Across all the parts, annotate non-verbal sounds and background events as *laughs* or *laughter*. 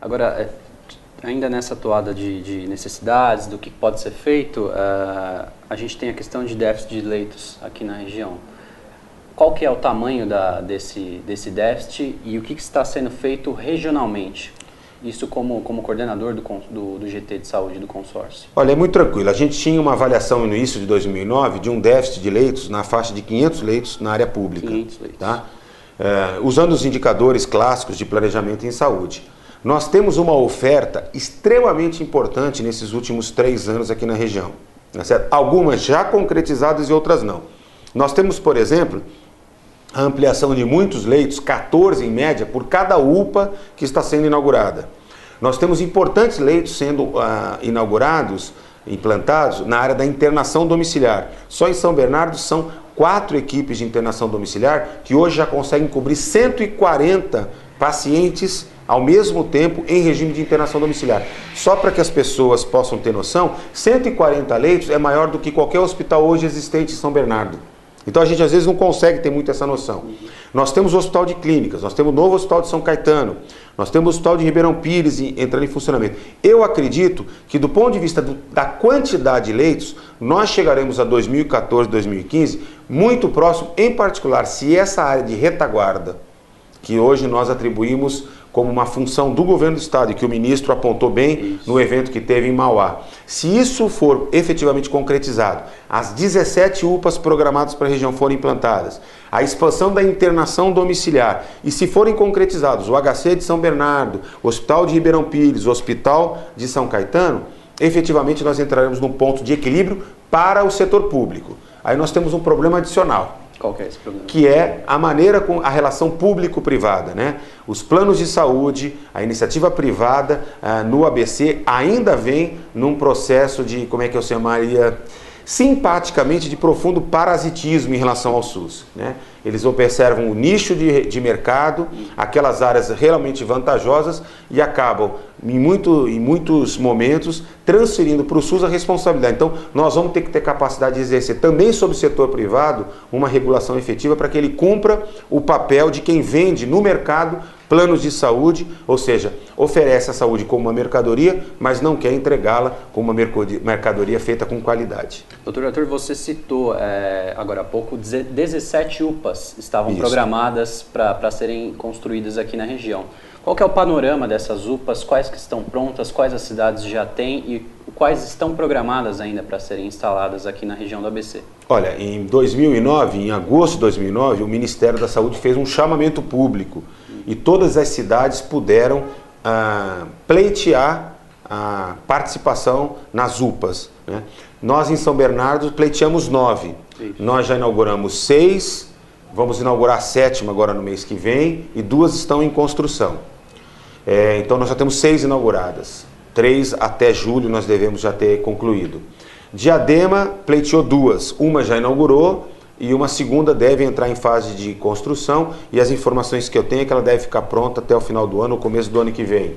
Agora, é, ainda nessa toada de, de, necessidades, do que pode ser feito, uh, a gente tem a questão de déficit de leitos aqui na região. Qual que é o tamanho da, desse, desse déficit e o que, que está sendo feito regionalmente? Isso como, como coordenador do, do, do, GT de saúde do consórcio. Olha, é muito tranquilo. A gente tinha uma avaliação no início de 2009 de um déficit de leitos na faixa de 500 leitos na área pública. 500 leitos. Tá? É, usando os indicadores clássicos de planejamento em saúde. Nós temos uma oferta extremamente importante nesses últimos três anos aqui na região. Tá certo? Algumas já concretizadas e outras não. Nós temos, por exemplo, a ampliação de muitos leitos, 14 em média, por cada UPA que está sendo inaugurada. Nós temos importantes leitos sendo uh, inaugurados, implantados na área da internação domiciliar. Só em São Bernardo são quatro equipes de internação domiciliar que hoje já conseguem cobrir 140 pacientes ao mesmo tempo em regime de internação domiciliar. Só para que as pessoas possam ter noção, 140 leitos é maior do que qualquer hospital hoje existente em São Bernardo. Então a gente às vezes não consegue ter muito essa noção. Nós temos o Hospital de Clínicas, nós temos o novo Hospital de São Caetano, nós temos o Hospital de Ribeirão Pires entrando em funcionamento. Eu acredito que do ponto de vista do, da quantidade de leitos, nós chegaremos a 2014, 2015 muito próximo, em particular se essa área de retaguarda, que hoje nós atribuímos como uma função do governo do estado e que o ministro apontou bem isso. no evento que teve em Mauá. Se isso for efetivamente concretizado, as 17 UPAs programadas para a região forem implantadas, a expansão da internação domiciliar e se forem concretizados o HC de São Bernardo, o Hospital de Ribeirão Pires, o Hospital de São Caetano, efetivamente nós entraremos num ponto de equilíbrio para o setor público. Aí nós temos um problema adicional qual que é esse problema? Que é a maneira com a relação público-privada, né? Os planos de saúde, a iniciativa privada uh, no ABC ainda vem num processo de, como é que eu chamaria, simpaticamente de profundo parasitismo em relação ao SUS, né? Eles observam o nicho de, de mercado, aquelas áreas realmente vantajosas e acabam, em, muito, em muitos momentos, transferindo para o SUS a responsabilidade. Então, nós vamos ter que ter capacidade de exercer também sobre o setor privado uma regulação efetiva para que ele cumpra o papel de quem vende no mercado planos de saúde, ou seja, oferece a saúde como uma mercadoria, mas não quer entregá-la como uma mercadoria feita com qualidade. Doutor Arthur, você citou é, agora há pouco 17 UPAs estavam Isso. programadas para serem construídas aqui na região. Qual é o panorama dessas UPAs? Quais que estão prontas? Quais as cidades já têm e quais estão programadas ainda para serem instaladas aqui na região do ABC? Olha, em 2009, em agosto de 2009, o Ministério da Saúde fez um chamamento público e todas as cidades puderam ah, pleitear a participação nas UPAs. Né? Nós em São Bernardo pleiteamos nove. Nós já inauguramos seis, vamos inaugurar a sétima agora no mês que vem e duas estão em construção. É, então nós já temos seis inauguradas. Três até julho nós devemos já ter concluído. Diadema pleiteou duas, uma já inaugurou e uma segunda deve entrar em fase de construção e as informações que eu tenho é que ela deve ficar pronta até o final do ano, começo do ano que vem.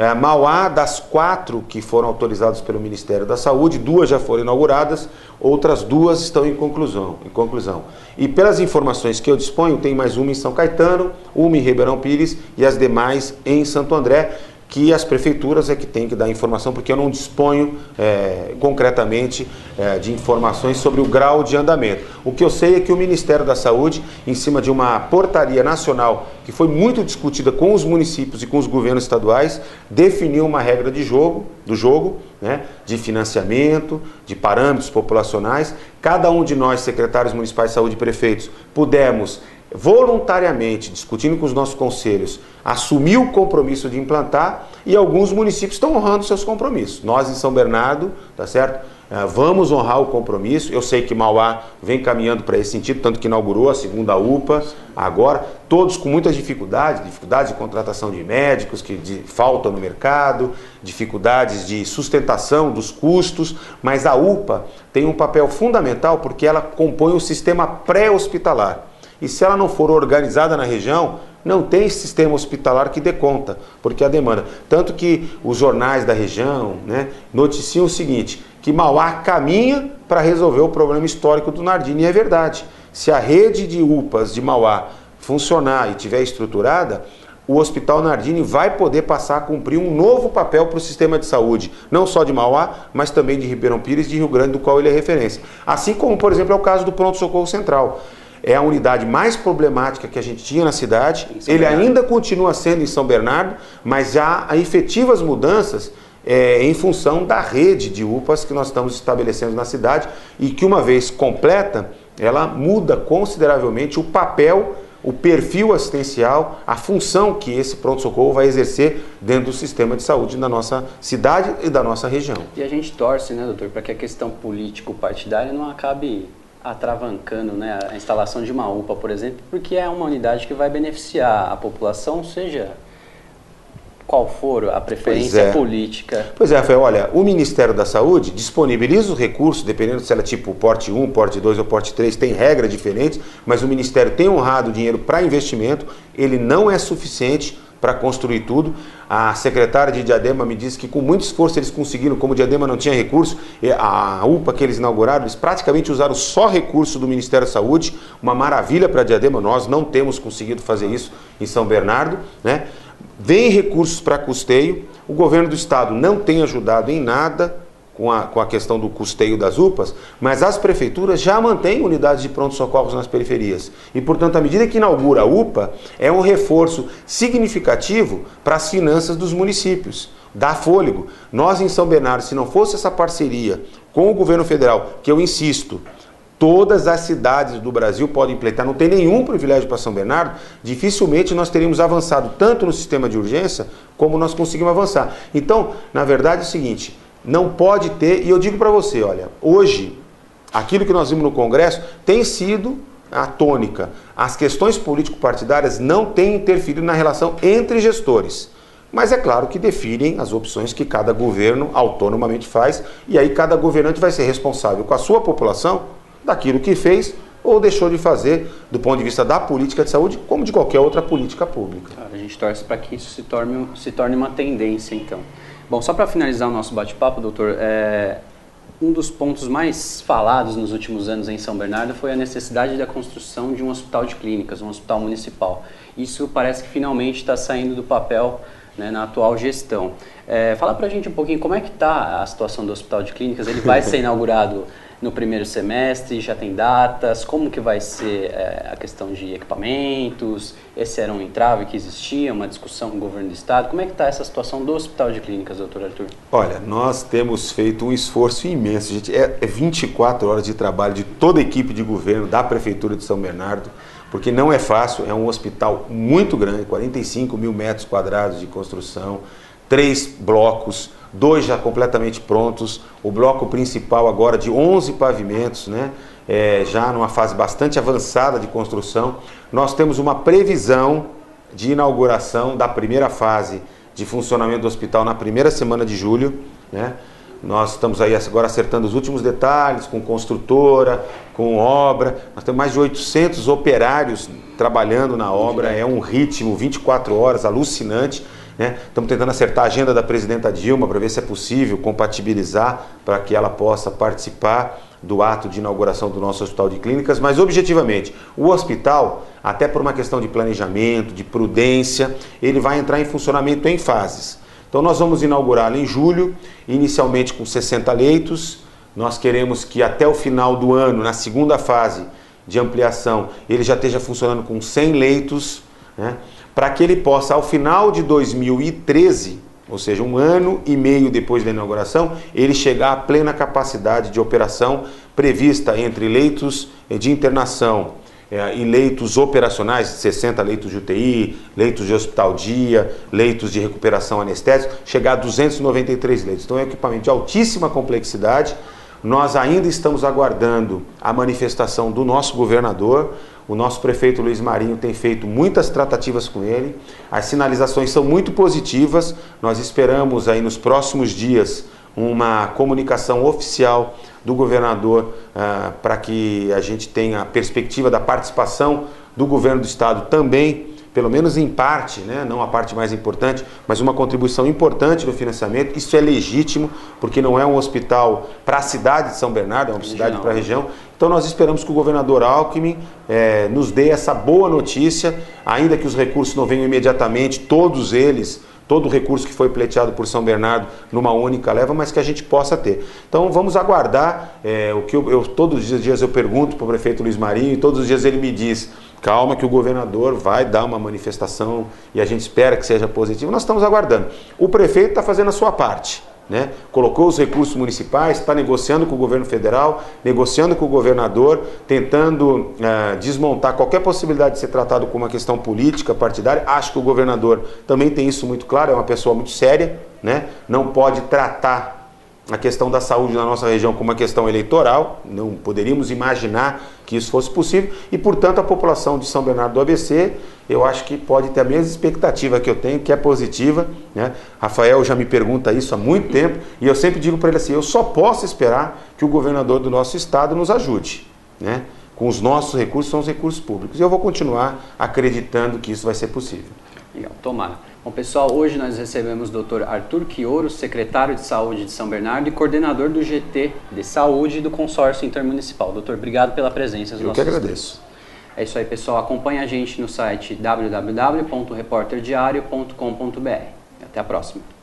É, Mauá, das quatro que foram autorizadas pelo Ministério da Saúde, duas já foram inauguradas, outras duas estão em conclusão. Em conclusão. E pelas informações que eu disponho, tem mais uma em São Caetano, uma em Ribeirão Pires e as demais em Santo André que as prefeituras é que têm que dar informação, porque eu não disponho é, concretamente é, de informações sobre o grau de andamento. O que eu sei é que o Ministério da Saúde, em cima de uma portaria nacional que foi muito discutida com os municípios e com os governos estaduais, definiu uma regra de jogo, do jogo, né, de financiamento, de parâmetros populacionais. Cada um de nós, secretários municipais de saúde e prefeitos, pudemos voluntariamente, discutindo com os nossos conselhos, assumiu o compromisso de implantar e alguns municípios estão honrando seus compromissos. Nós em São Bernardo, tá certo? É, vamos honrar o compromisso. Eu sei que Mauá vem caminhando para esse sentido, tanto que inaugurou a segunda UPA agora, todos com muitas dificuldades, dificuldades de contratação de médicos que de, faltam no mercado, dificuldades de sustentação dos custos, mas a UPA tem um papel fundamental porque ela compõe o sistema pré-hospitalar. E se ela não for organizada na região, não tem sistema hospitalar que dê conta, porque a demanda. Tanto que os jornais da região né, noticiam o seguinte: que Mauá caminha para resolver o problema histórico do Nardini. E é verdade. Se a rede de UPAs de Mauá funcionar e tiver estruturada, o Hospital Nardini vai poder passar a cumprir um novo papel para o sistema de saúde, não só de Mauá, mas também de Ribeirão Pires e de Rio Grande, do qual ele é referência. Assim como, por exemplo, é o caso do Pronto Socorro Central. É a unidade mais problemática que a gente tinha na cidade. Ele Bernardo. ainda continua sendo em São Bernardo, mas já há efetivas mudanças é, em função da rede de UPAs que nós estamos estabelecendo na cidade e que, uma vez completa, ela muda consideravelmente o papel o perfil assistencial, a função que esse pronto-socorro vai exercer dentro do sistema de saúde da nossa cidade e da nossa região. E a gente torce, né, doutor, para que a questão político-partidária não acabe atravancando né, a instalação de uma UPA, por exemplo, porque é uma unidade que vai beneficiar a população, seja qual for a preferência pois é. política. Pois é, Rafael, olha, o Ministério da Saúde disponibiliza os recursos, dependendo se ela é tipo porte 1, porte 2 ou porte 3, tem regras diferentes, mas o Ministério tem honrado o dinheiro para investimento, ele não é suficiente para construir tudo. A secretária de Diadema me disse que com muito esforço eles conseguiram, como Diadema não tinha recurso, a UPA que eles inauguraram, eles praticamente usaram só recurso do Ministério da Saúde, uma maravilha para Diadema, nós não temos conseguido fazer isso em São Bernardo, né? Vem recursos para custeio, o governo do estado não tem ajudado em nada com a, com a questão do custeio das UPAs, mas as prefeituras já mantêm unidades de pronto-socorros nas periferias. E, portanto, à medida que inaugura a UPA, é um reforço significativo para as finanças dos municípios. Dá fôlego. Nós, em São Bernardo, se não fosse essa parceria com o governo federal, que eu insisto, Todas as cidades do Brasil podem implementar, não tem nenhum privilégio para São Bernardo. Dificilmente nós teríamos avançado tanto no sistema de urgência como nós conseguimos avançar. Então, na verdade é o seguinte: não pode ter, e eu digo para você, olha, hoje, aquilo que nós vimos no Congresso tem sido a tônica. As questões político-partidárias não têm interferido na relação entre gestores. Mas é claro que definem as opções que cada governo autonomamente faz, e aí cada governante vai ser responsável com a sua população daquilo que fez ou deixou de fazer do ponto de vista da política de saúde, como de qualquer outra política pública. a gente torce para que isso se torne, se torne uma tendência, então. Bom, só para finalizar o nosso bate-papo, doutor, é, um dos pontos mais falados nos últimos anos em São Bernardo foi a necessidade da construção de um hospital de clínicas, um hospital municipal. Isso parece que finalmente está saindo do papel né, na atual gestão. É, fala para a gente um pouquinho como é que está a situação do hospital de clínicas. Ele vai ser *laughs* inaugurado no primeiro semestre? Já tem datas? Como que vai ser é, a questão de equipamentos? Esse era um entrave que existia, uma discussão com o governo do estado. Como é que está essa situação do Hospital de Clínicas, doutor Arthur? Olha, nós temos feito um esforço imenso. Gente, é, é 24 horas de trabalho de toda a equipe de governo da Prefeitura de São Bernardo, porque não é fácil, é um hospital muito grande, 45 mil metros quadrados de construção, três blocos, dois já completamente prontos, o bloco principal agora de 11 pavimentos, né? É, já numa fase bastante avançada de construção. Nós temos uma previsão de inauguração da primeira fase de funcionamento do hospital na primeira semana de julho. Né? Nós estamos aí agora acertando os últimos detalhes com construtora, com obra. Nós temos mais de 800 operários trabalhando na obra. É um ritmo 24 horas alucinante. Né? Estamos tentando acertar a agenda da presidenta Dilma para ver se é possível compatibilizar para que ela possa participar do ato de inauguração do nosso hospital de clínicas, mas objetivamente, o hospital, até por uma questão de planejamento, de prudência, ele vai entrar em funcionamento em fases. Então nós vamos inaugurá-lo em julho, inicialmente com 60 leitos. Nós queremos que até o final do ano, na segunda fase de ampliação, ele já esteja funcionando com 100 leitos, né? para que ele possa, ao final de 2013, ou seja, um ano e meio depois da inauguração, ele chegar à plena capacidade de operação prevista entre leitos de internação é, e leitos operacionais, 60 leitos de UTI, leitos de hospital dia, leitos de recuperação anestésica, chegar a 293 leitos. Então é um equipamento de altíssima complexidade. Nós ainda estamos aguardando a manifestação do nosso governador, o nosso prefeito Luiz Marinho tem feito muitas tratativas com ele. As sinalizações são muito positivas. Nós esperamos aí nos próximos dias uma comunicação oficial do governador uh, para que a gente tenha a perspectiva da participação do governo do estado também pelo menos em parte, né, não a parte mais importante, mas uma contribuição importante no financiamento. Isso é legítimo, porque não é um hospital para a cidade de São Bernardo, é uma cidade para a região. Então nós esperamos que o governador Alckmin é, nos dê essa boa notícia, ainda que os recursos não venham imediatamente, todos eles todo o recurso que foi pleiteado por São Bernardo numa única leva, mas que a gente possa ter. Então vamos aguardar é, o que eu, eu, todos os dias eu pergunto para o prefeito Luiz Marinho e todos os dias ele me diz calma que o governador vai dar uma manifestação e a gente espera que seja positivo. Nós estamos aguardando. O prefeito está fazendo a sua parte. Né? Colocou os recursos municipais, está negociando com o governo federal, negociando com o governador, tentando uh, desmontar qualquer possibilidade de ser tratado como uma questão política, partidária. Acho que o governador também tem isso muito claro, é uma pessoa muito séria, né? não pode tratar a questão da saúde na nossa região como uma questão eleitoral, não poderíamos imaginar que isso fosse possível, e portanto a população de São Bernardo do ABC, eu acho que pode ter a mesma expectativa que eu tenho, que é positiva. Né? Rafael já me pergunta isso há muito tempo, e eu sempre digo para ele assim: eu só posso esperar que o governador do nosso estado nos ajude. Né? Com os nossos recursos, são os recursos públicos. E eu vou continuar acreditando que isso vai ser possível. Legal, tomara. Bom, pessoal, hoje nós recebemos o Dr. Arthur Quioro, secretário de Saúde de São Bernardo e coordenador do GT de Saúde do Consórcio Intermunicipal. Doutor, obrigado pela presença. Eu que agradeço. É isso aí, pessoal. Acompanhe a gente no site www.reporterdiario.com.br. Até a próxima.